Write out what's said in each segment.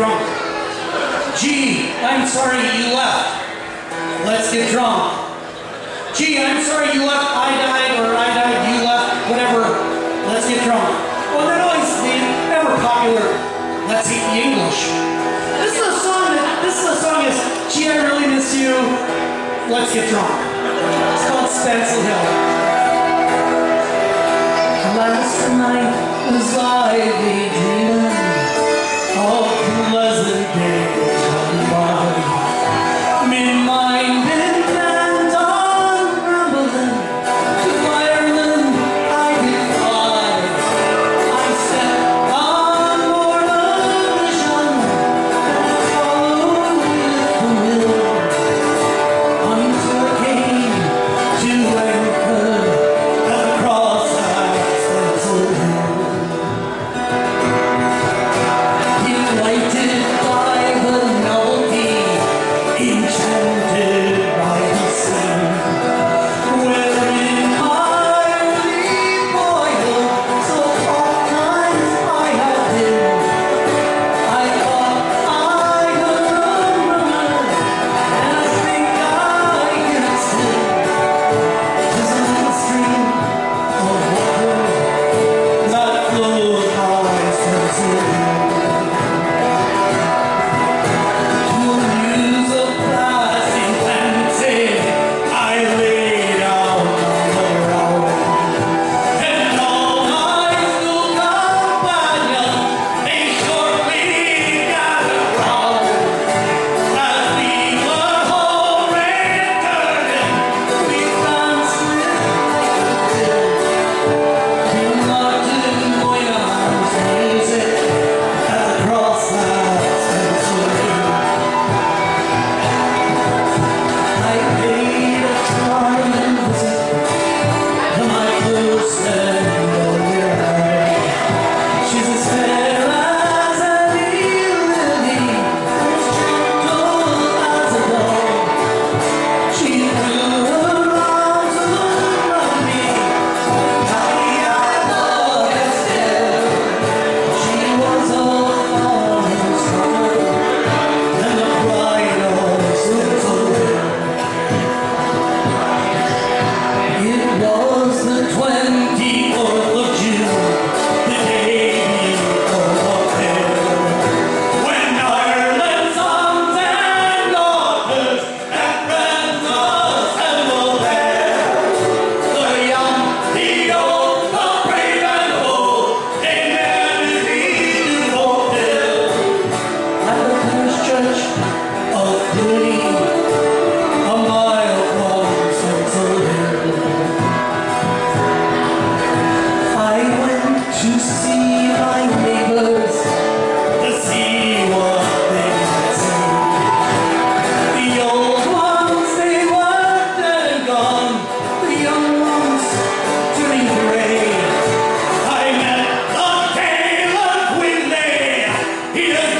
drunk. Gee, I'm sorry you left. Let's get drunk. Gee, I'm sorry you left. I died, or I died, you left, whatever. Let's get drunk. Well, that always ever popular. Let's eat the English. This is a song that, this is a song is, gee, I really miss you. Let's get drunk. It's called Spancil Hill. Last night was like a days.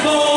Michael.